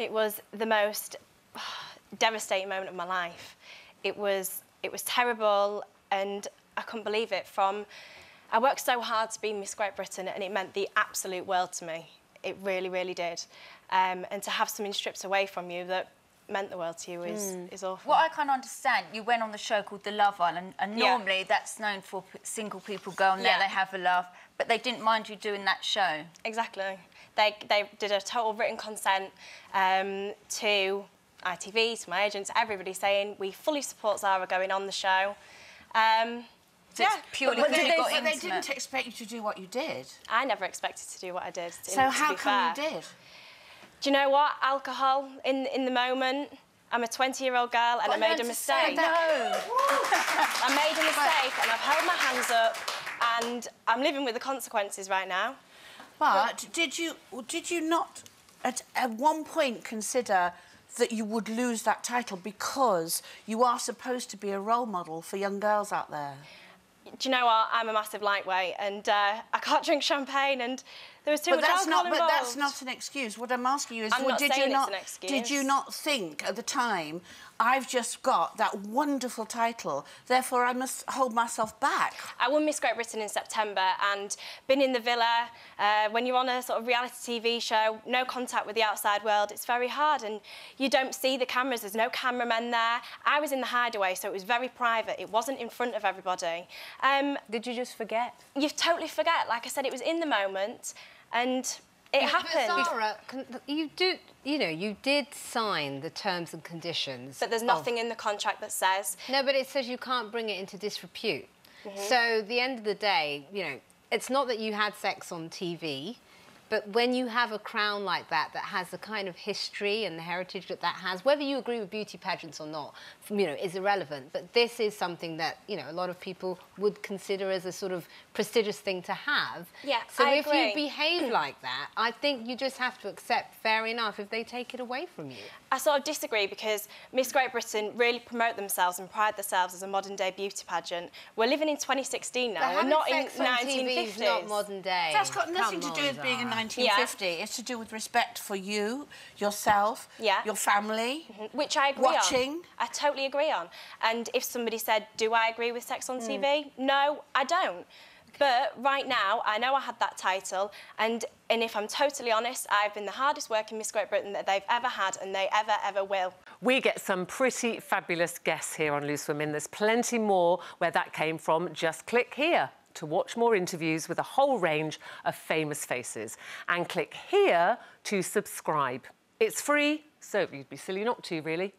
It was the most devastating moment of my life. It was it was terrible and I couldn't believe it from I worked so hard to be Miss Great Britain and it meant the absolute world to me. It really, really did. Um, and to have something stripped away from you that meant the world to you is, mm. is awful. What I can't understand, you went on the show called The Love Island, and normally yeah. that's known for single people go on there, yeah. they have a love, but they didn't mind you doing that show. Exactly. They, they did a total written consent um, to ITV, to my agents, everybody saying we fully support Zara going on the show. Um, yeah, purely but, they, but they didn't expect you to do what you did. I never expected to do what I did. To, so how come fair. you did? Do you know what? Alcohol in in the moment. I'm a 20-year-old girl and I made a mistake. No. I made a mistake and I've held my hands up and I'm living with the consequences right now. But did you did you not at, at one point consider that you would lose that title because you are supposed to be a role model for young girls out there? Do you know what? I'm a massive lightweight and uh, I can't drink champagne and there was too but much that's alcohol not, involved. But that's not an excuse. What I'm asking you is, I'm well, not did you not did you not think at the time I've just got that wonderful title, therefore I must hold myself back? I won Miss Great Britain in September and been in the villa. Uh, when you're on a sort of reality TV show, no contact with the outside world, it's very hard and you don't see the cameras. There's no cameramen there. I was in the hideaway, so it was very private. It wasn't in front of everybody. Um, Did you just forget? You totally forget. Like I said, it was in the moment and it happened. You do, you know, you did sign the terms and conditions. But there's nothing of... in the contract that says. No, but it says you can't bring it into disrepute. Mm -hmm. So, at the end of the day, you know, it's not that you had sex on TV. But when you have a crown like that, that has the kind of history and the heritage that that has, whether you agree with beauty pageants or not, you know, is irrelevant. But this is something that, you know, a lot of people would consider as a sort of prestigious thing to have. Yeah, So I if agree. you behave like that, I think you just have to accept, fair enough, if they take it away from you. I sort of disagree because Miss Great Britain really promote themselves and pride themselves as a modern day beauty pageant. We're living in 2016 now, we're not in 1950s. not modern day. That's got nothing Come to do with being in 1950. Yeah. It's to do with respect for you, yourself, yeah. your family. Mm -hmm. Which I agree watching. on. I totally agree on. And if somebody said, do I agree with sex on mm. TV? No, I don't. But right now, I know I had that title, and, and if I'm totally honest, I've been the hardest working Miss Great Britain that they've ever had, and they ever, ever will. We get some pretty fabulous guests here on Loose Women. There's plenty more where that came from. Just click here to watch more interviews with a whole range of famous faces. And click here to subscribe. It's free, so you'd be silly not to, really.